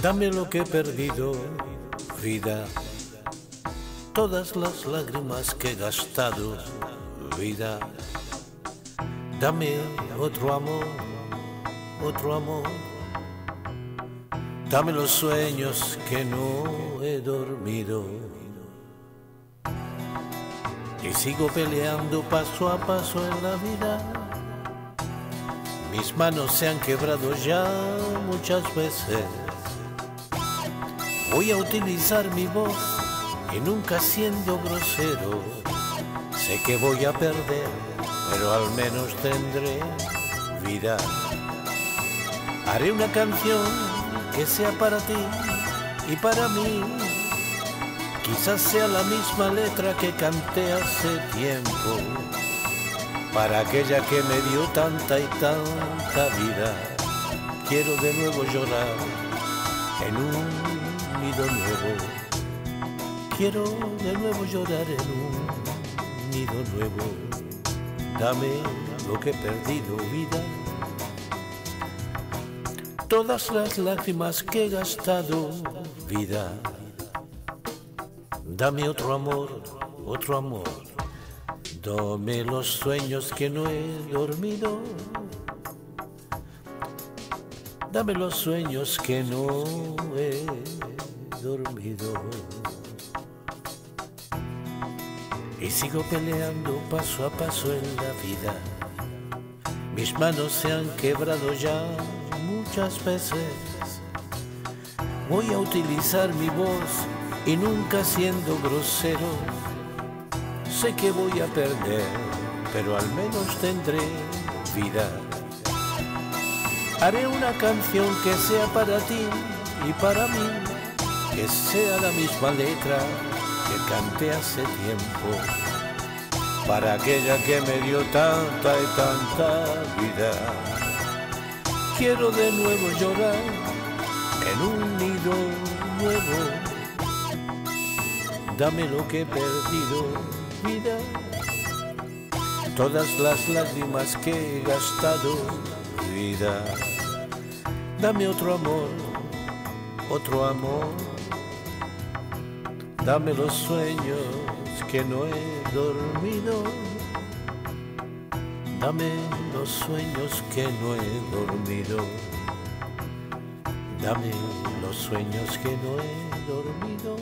Dame lo que he perdido, vida. Todas las lágrimas que he gastado, vida. Dame otro amor, otro amor. Dame los sueños que no he dormido. Y sigo peleando paso a paso en la vida. Mis manos se han quebrado ya muchas veces. Voy a utilizar mi voz y nunca siendo grosero. Sé que voy a perder, pero al menos tendré vida. Haré una canción que sea para ti y para mí. Quizás sea la misma letra que canté hace tiempo, para aquella que me dio tanta y tanta vida. Quiero de nuevo llorar en un nido nuevo. Quiero de nuevo llorar en un nido nuevo. Dame lo que he perdido, vida. Todas las lágrimas que he gastado, vida. Dame otro amor, otro amor. Dame los sueños que no he dormido. Dame los sueños que no he dormido. Y sigo peleando paso a paso en la vida. Mis manos se han quebrado ya muchas veces. Voy a utilizar mi voz y nunca siendo grosero. Sé que voy a perder, pero al menos tendré vida. Haré una canción que sea para ti y para mí, que sea la misma letra que canté hace tiempo, para aquella que me dio tanta y tanta vida. Quiero de nuevo llorar en un nido nuevo. Dame lo que he perdido, vida. Todas las lágrimas que he gastado, Dame otro amor, otro amor. Dame los sueños que no he dormido. Dame los sueños que no he dormido. Dame los sueños que no he dormido.